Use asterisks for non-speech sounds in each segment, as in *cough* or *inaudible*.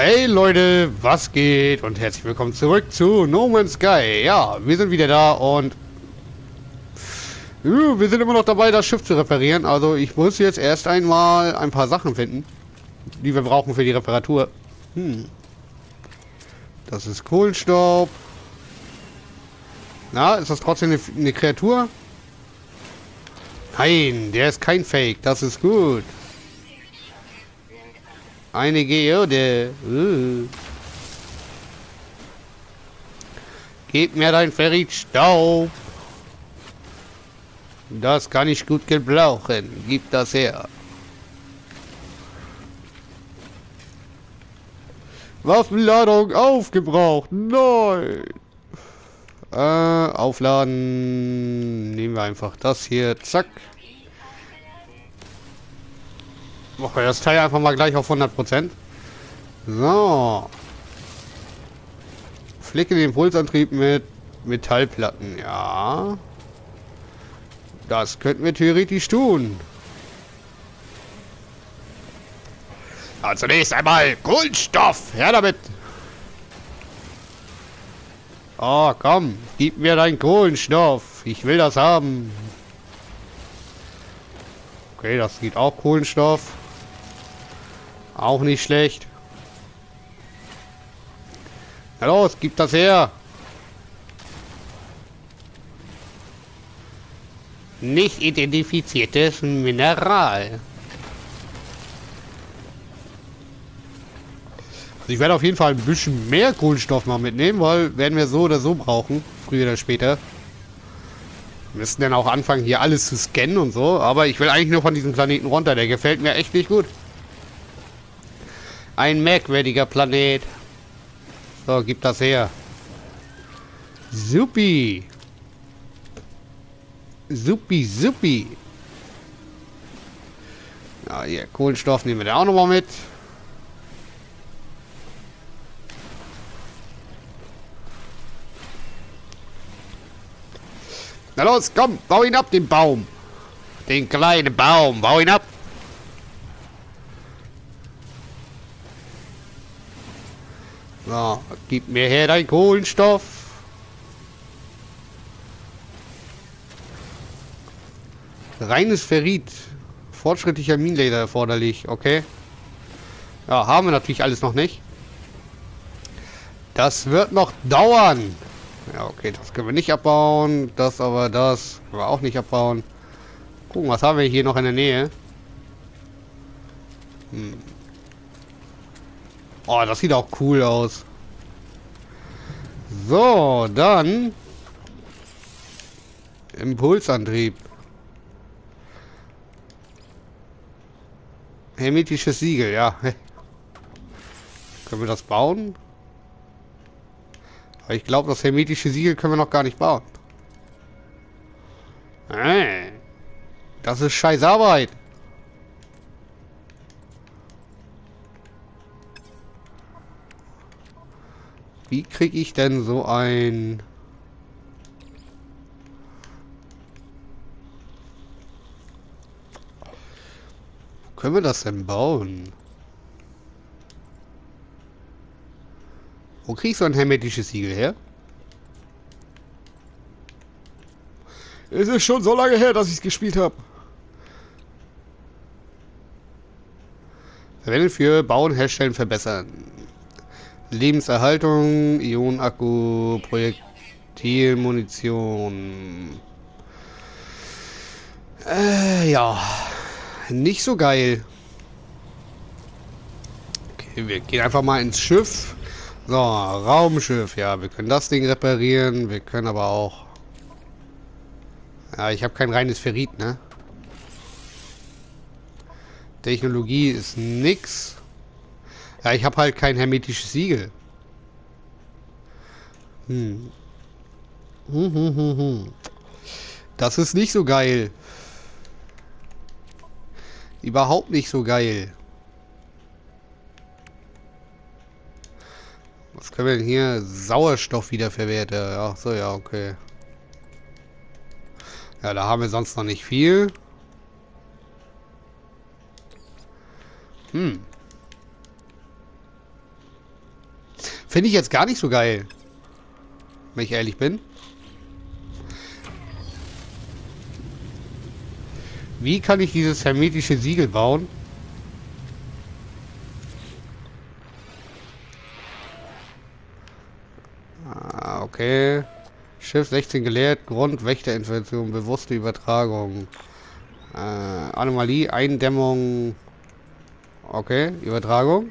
Hey Leute, was geht? Und herzlich willkommen zurück zu No Man's Sky. Ja, wir sind wieder da und wir sind immer noch dabei, das Schiff zu reparieren. Also ich muss jetzt erst einmal ein paar Sachen finden, die wir brauchen für die Reparatur. Hm. Das ist Kohlenstaub. Na, ist das trotzdem eine, eine Kreatur? Nein, der ist kein Fake. Das ist gut. Eine Geode. Uh. Gib mir dein Ferritstaub. Das kann ich gut gebrauchen. Gib das her. Waffenladung aufgebraucht. Nein. Äh, aufladen. Nehmen wir einfach das hier. Zack. Wir das Teil einfach mal gleich auf 100%. So. Flicke den Impulsantrieb mit Metallplatten. Ja. Das könnten wir theoretisch tun. Ja, zunächst einmal Kohlenstoff. Her damit. Oh, komm. Gib mir deinen Kohlenstoff. Ich will das haben. Okay, das geht auch Kohlenstoff. Auch nicht schlecht. Na los, gib das her. Nicht identifiziertes Mineral. Also ich werde auf jeden Fall ein bisschen mehr Kohlenstoff mal mitnehmen, weil werden wir so oder so brauchen. Früher oder später. Wir müssen dann auch anfangen, hier alles zu scannen und so. Aber ich will eigentlich nur von diesem Planeten runter. Der gefällt mir echt nicht gut. Ein merkwürdiger Planet. So, gib das her. Supi. Supi, supi. Ja, hier, Kohlenstoff nehmen wir da auch nochmal mit. Na los, komm, bau ihn ab, den Baum. Den kleinen Baum, bau ihn ab. Gib mir her dein Kohlenstoff. Reines Ferrit. Fortschrittlicher Minenlaser erforderlich. Okay. Ja, haben wir natürlich alles noch nicht. Das wird noch dauern. Ja, okay, das können wir nicht abbauen. Das aber, das können wir auch nicht abbauen. Gucken, was haben wir hier noch in der Nähe? Hm. Oh, das sieht auch cool aus. So, dann... Impulsantrieb. Hermetisches Siegel, ja. *laughs* können wir das bauen? Aber ich glaube, das hermetische Siegel können wir noch gar nicht bauen. Äh, das ist scheiß Arbeit. Wie kriege ich denn so ein... Wo können wir das denn bauen? Wo kriege ich so ein hermetisches Siegel her? Es ist schon so lange her, dass ich es gespielt habe. Verwendet für Bauen, Herstellen, Verbessern. Lebenserhaltung, Ionenakku, Projektilmunition. Äh, ja. Nicht so geil. Okay, wir gehen einfach mal ins Schiff. So, Raumschiff. Ja, wir können das Ding reparieren. Wir können aber auch... Ja, ich habe kein reines Ferrit, ne? Technologie ist nix. Ja, ich habe halt kein hermetisches Siegel. Hm. Hm, hm, hm, hm. Das ist nicht so geil. Überhaupt nicht so geil. Was können wir denn hier? Sauerstoff wiederverwerten. Ach so, ja, okay. Ja, da haben wir sonst noch nicht viel. Hm. Finde ich jetzt gar nicht so geil. Wenn ich ehrlich bin. Wie kann ich dieses hermetische Siegel bauen? Ah, okay. Schiff 16 geleert, Grund, Wächterinfektion, bewusste Übertragung. Äh, Anomalie, Eindämmung. Okay, Übertragung.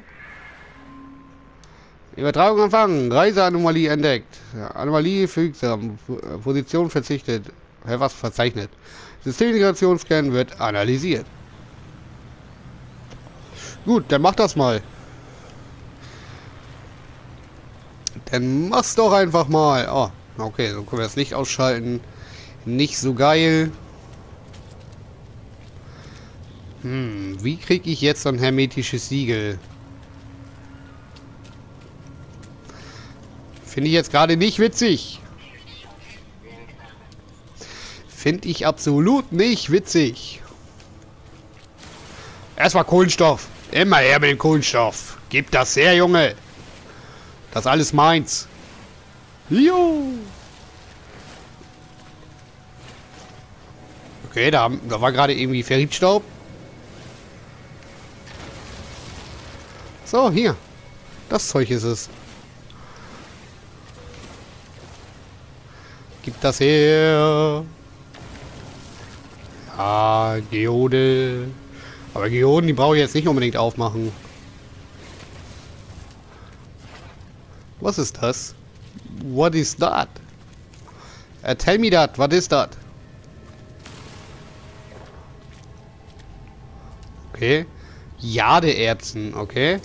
Übertragung empfangen. Reiseanomalie entdeckt. Anomalie fügsam. Position verzichtet. Was verzeichnet? Systemintegrationsscan wird analysiert. Gut, dann mach das mal. Dann mach's doch einfach mal. Oh, okay, so können wir das Licht ausschalten. Nicht so geil. Hm, wie kriege ich jetzt so ein hermetisches Siegel? Finde ich jetzt gerade nicht witzig. Finde ich absolut nicht witzig. Erstmal Kohlenstoff. Immer her mit dem Kohlenstoff. Gib das her, Junge. Das ist alles meins. Jo. Okay, da, da war gerade irgendwie Ferritstaub. So, hier. Das Zeug ist es. Gib das her. Ja, Geode. Aber Geoden, die brauche ich jetzt nicht unbedingt aufmachen. Was ist das? What is that? Uh, tell me that. What is that? Okay. Jadeerbsen. Okay.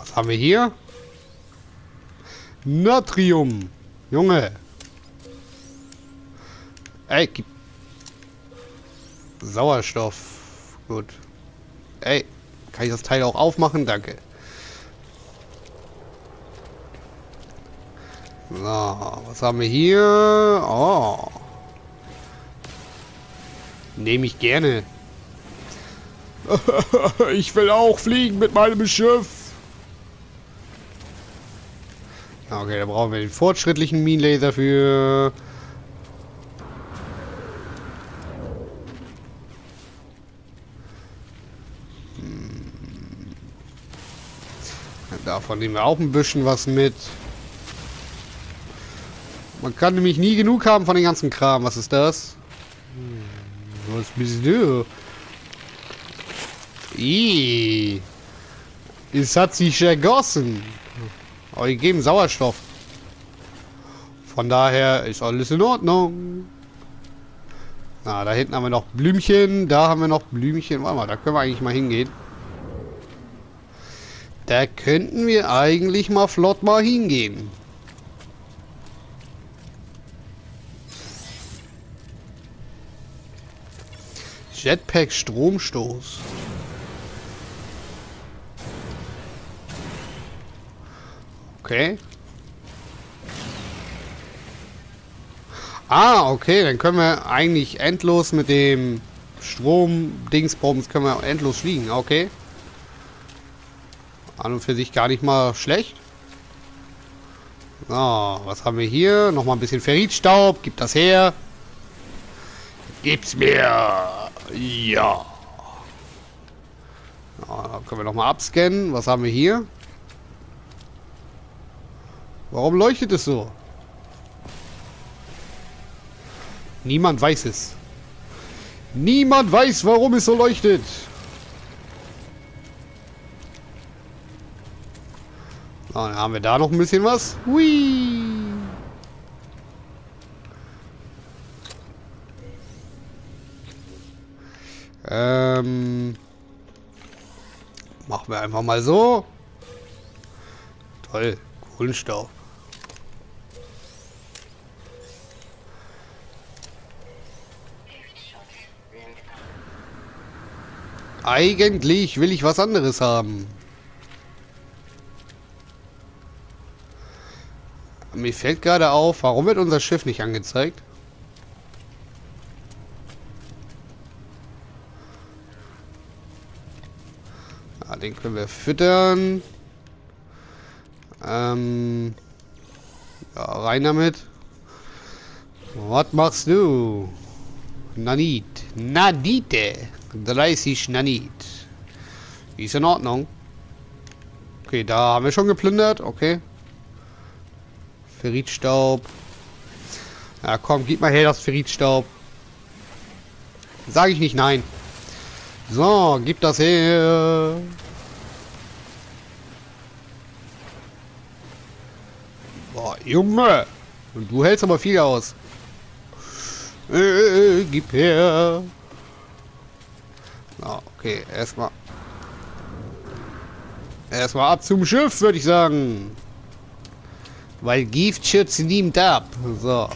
Was haben wir hier? Natrium. Junge. Ey, gib... Sauerstoff. Gut. Ey, kann ich das Teil auch aufmachen? Danke. So, was haben wir hier? Oh. Nehme ich gerne. *laughs* ich will auch fliegen mit meinem Schiff. Okay, da brauchen wir den fortschrittlichen Minenlaser für. Davon nehmen wir auch ein bisschen was mit. Man kann nämlich nie genug haben von den ganzen Kram. Was ist das? Hm, was bist du? Ih. Es hat sich ergossen. Aber die geben Sauerstoff. Von daher ist alles in Ordnung. Na, da hinten haben wir noch Blümchen. Da haben wir noch Blümchen. Warte mal, da können wir eigentlich mal hingehen. Da könnten wir eigentlich mal flott mal hingehen. Jetpack Stromstoß. Okay. Ah, okay, dann können wir eigentlich endlos mit dem Strom-Dingsbums können wir endlos fliegen, okay. An und für sich gar nicht mal schlecht. So, was haben wir hier? Nochmal ein bisschen Ferritstaub. Gib das her. Gib's mir. Ja. Da können wir nochmal abscannen. Was haben wir hier? Warum leuchtet es so? Niemand weiß es. Niemand weiß, warum es so leuchtet. Dann haben wir da noch ein bisschen was. Hui. Ähm, machen wir einfach mal so. Toll, Kohlenstoff. Eigentlich will ich was anderes haben. Mir fällt gerade auf, warum wird unser Schiff nicht angezeigt? den können wir füttern. Ähm, ja, rein damit. Was machst du? Nanit. Nadite. 30 Nanit. Ist in Ordnung. Okay, da haben wir schon geplündert. Okay. Ferritstaub. Ja, komm, gib mal her das Ferritstaub. Sage ich nicht nein. So, gib das her. Boah, Junge. Und du hältst aber viel aus. Äh, gib her. Na, okay, erstmal. Erstmal ab zum Schiff, würde ich sagen. Weil Giftschütze nimmt ab. So.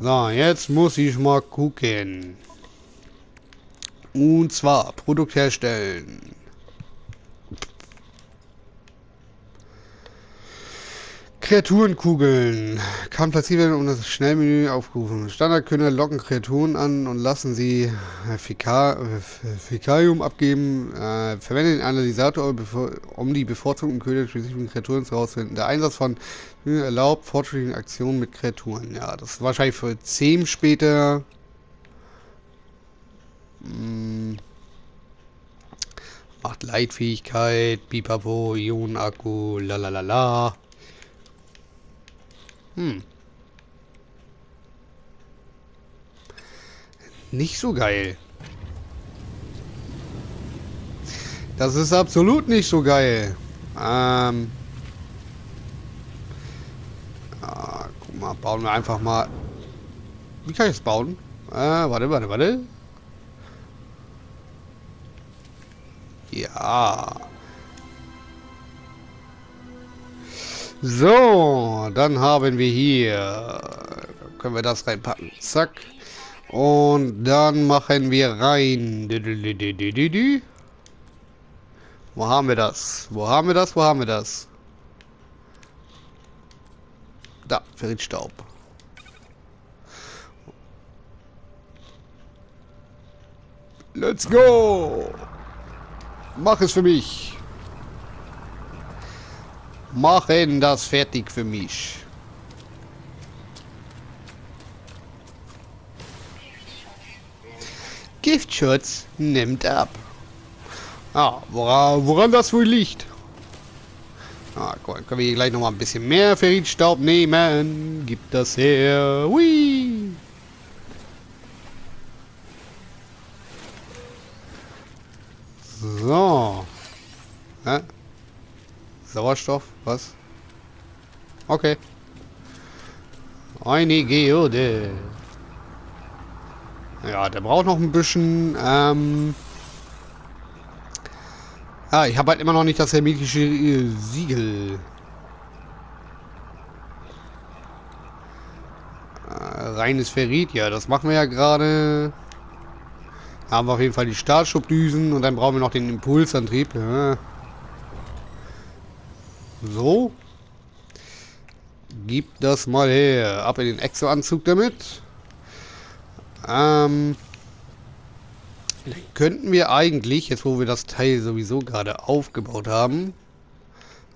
So, jetzt muss ich mal gucken. Und zwar Produkt herstellen. Kreaturenkugeln. Kann platziert werden, um das Schnellmenü aufrufen. Standardkönner locken Kreaturen an und lassen sie Fäka Fäkalium abgeben. Äh, verwende den Analysator, um die bevorzugten Köder spezifischen Kreaturen herauszufinden. Der Einsatz von erlaubt fortschrittliche Aktionen mit Kreaturen. Ja, das ist wahrscheinlich für 10 später. Hm. Macht Leitfähigkeit, Bipapo, Ionenakku, lalalala. Hm. Nicht so geil. Das ist absolut nicht so geil. Ähm. Ah, guck mal, bauen wir einfach mal. Wie kann ich es bauen? Äh, warte, warte, warte. Ja. So, dann haben wir hier, können wir das reinpacken, zack. Und dann machen wir rein. Wo haben wir das? Wo haben wir das? Wo haben wir das? Da, Ferritstaub. Let's go! Mach es für mich. Machen das fertig für mich. Giftschutz nimmt ab. Ah, woran, woran das wohl liegt? Ah, cool. Können wir hier gleich noch mal ein bisschen mehr Ferritstaub nehmen. Gib das her. Hui. So. Hä? Sauerstoff, was? Okay. Eine Geode. Ja, der braucht noch ein bisschen. Ähm ah, ich habe halt immer noch nicht das hermetische äh, Siegel. Äh, reines Ferrit, ja, das machen wir ja gerade. Haben wir auf jeden Fall die Startschubdüsen und dann brauchen wir noch den Impulsantrieb. Ja. So. Gib das mal her. Ab in den Exo-Anzug damit. Ähm. Dann könnten wir eigentlich, jetzt wo wir das Teil sowieso gerade aufgebaut haben,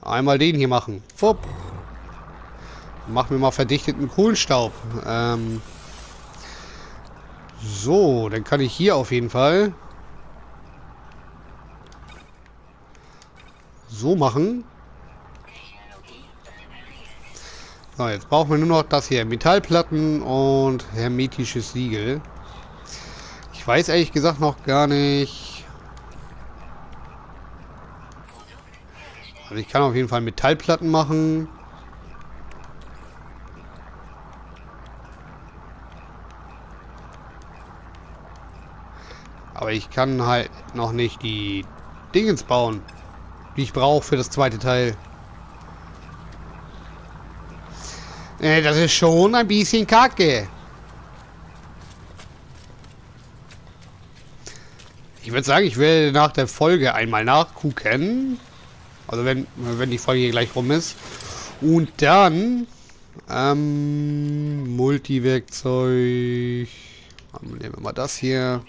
einmal den hier machen. Fupp. Machen wir mal verdichteten Kohlenstaub. Ähm. So, dann kann ich hier auf jeden Fall so machen. So, jetzt brauchen wir nur noch das hier. Metallplatten und hermetisches Siegel. Ich weiß ehrlich gesagt noch gar nicht... Also ich kann auf jeden Fall Metallplatten machen. Aber ich kann halt noch nicht die Dingens bauen, die ich brauche für das zweite Teil. Äh, das ist schon ein bisschen kacke. Ich würde sagen, ich werde nach der Folge einmal nachgucken. Also wenn, wenn die Folge gleich rum ist. Und dann ähm, Multiwerkzeug. Nehmen wir mal das hier.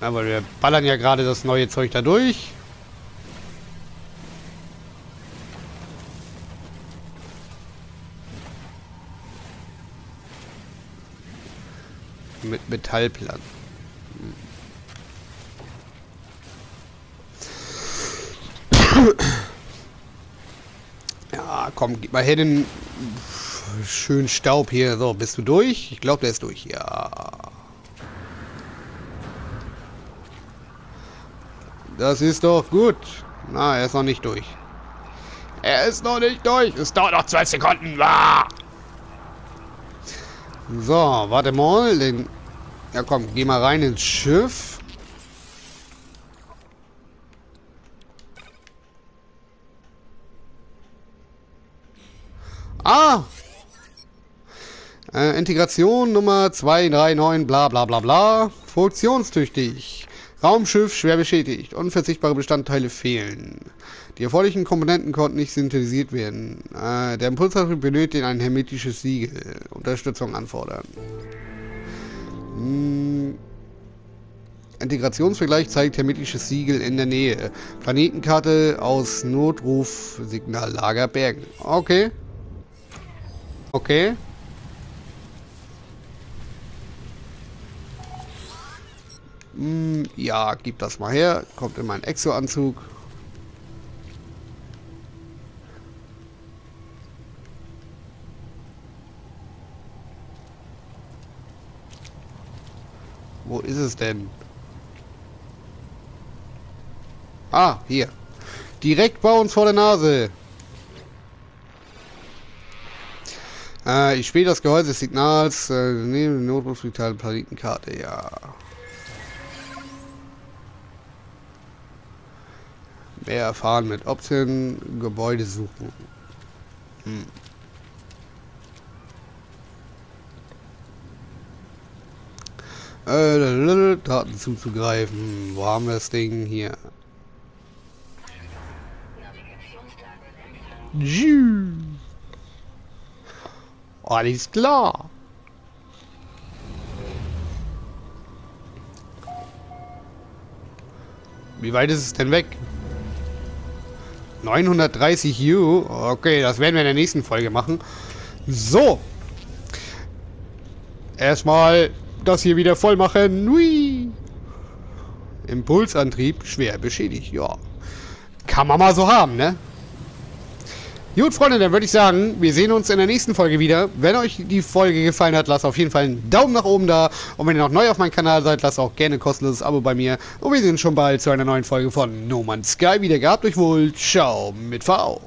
Aber wir ballern ja gerade das neue Zeug da durch. Mit Metallplatten. Ja, komm, gib mal her den schönen Staub hier. So, bist du durch? Ich glaube, der ist durch. Ja. Das ist doch gut. Na, er ist noch nicht durch. Er ist noch nicht durch. Es dauert noch 12 Sekunden. Ah! So, warte mal. Den ja komm, geh mal rein ins Schiff. Ah! Äh, Integration Nummer 239, bla bla bla bla. Funktionstüchtig. Raumschiff schwer beschädigt. Unverzichtbare Bestandteile fehlen. Die erforderlichen Komponenten konnten nicht synthetisiert werden. Äh, der Impulsantrieb benötigt ein hermetisches Siegel. Unterstützung anfordern. Hm. Integrationsvergleich zeigt hermetisches Siegel in der Nähe. Planetenkarte aus Notrufsignallager Bergen. Okay. Okay. Hm, ja, gib das mal her. Kommt in meinen Exo-Anzug. Wo ist es denn? Ah, hier. Direkt bei uns vor der Nase. Äh, ich spiele das Gehäuse des Signals äh, neben der Notrufsvitalen Planetenkarte, ja. Mehr erfahren mit Optionen, Gebäude suchen. Hm. Äh, Daten zuzugreifen. Wo haben wir das Ding hier? Alles klar. Wie weit ist es denn weg? 930 U. Okay, das werden wir in der nächsten Folge machen. So. Erstmal das hier wieder voll machen. Nui. Impulsantrieb schwer beschädigt. Ja. Kann man mal so haben, ne? Gut, Freunde, dann würde ich sagen, wir sehen uns in der nächsten Folge wieder. Wenn euch die Folge gefallen hat, lasst auf jeden Fall einen Daumen nach oben da. Und wenn ihr noch neu auf meinem Kanal seid, lasst auch gerne ein kostenloses Abo bei mir. Und wir sehen uns schon bald zu einer neuen Folge von No Man's Sky wieder. Gehabt euch wohl. Ciao mit V.